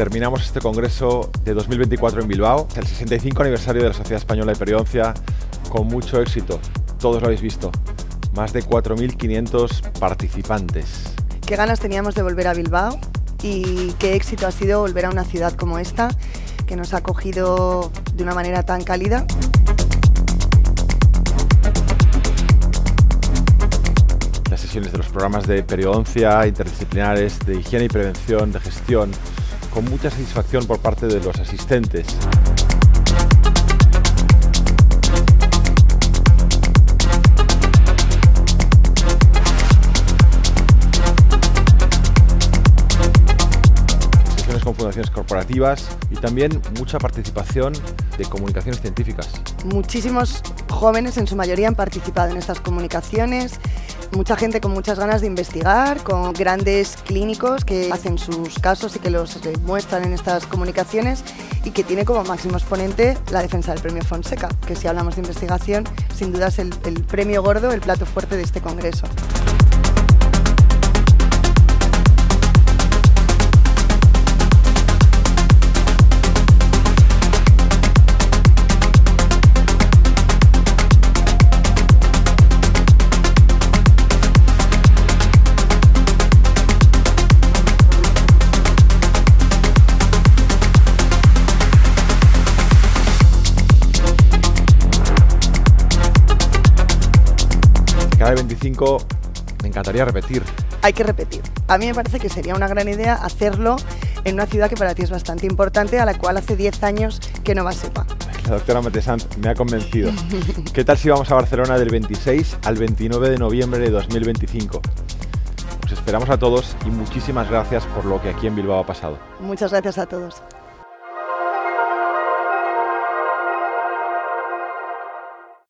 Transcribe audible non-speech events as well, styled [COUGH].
Terminamos este congreso de 2024 en Bilbao, el 65 aniversario de la Sociedad Española de Periodoncia, con mucho éxito. Todos lo habéis visto. Más de 4.500 participantes. Qué ganas teníamos de volver a Bilbao y qué éxito ha sido volver a una ciudad como esta, que nos ha acogido de una manera tan cálida. Las sesiones de los programas de periodoncia, interdisciplinares, de higiene y prevención, de gestión, con mucha satisfacción por parte de los asistentes. Con fundaciones corporativas y también mucha participación de comunicaciones científicas. Muchísimos jóvenes, en su mayoría, han participado en estas comunicaciones mucha gente con muchas ganas de investigar, con grandes clínicos que hacen sus casos y que los muestran en estas comunicaciones y que tiene como máximo exponente la defensa del premio Fonseca, que si hablamos de investigación, sin duda es el, el premio gordo, el plato fuerte de este congreso. Cada 25 me encantaría repetir. Hay que repetir. A mí me parece que sería una gran idea hacerlo en una ciudad que para ti es bastante importante, a la cual hace 10 años que no vas sepa. La doctora Matesant me ha convencido. [LAUGHS] ¿Qué tal si vamos a Barcelona del 26 al 29 de noviembre de 2025? Os esperamos a todos y muchísimas gracias por lo que aquí en Bilbao ha pasado. Muchas gracias a todos.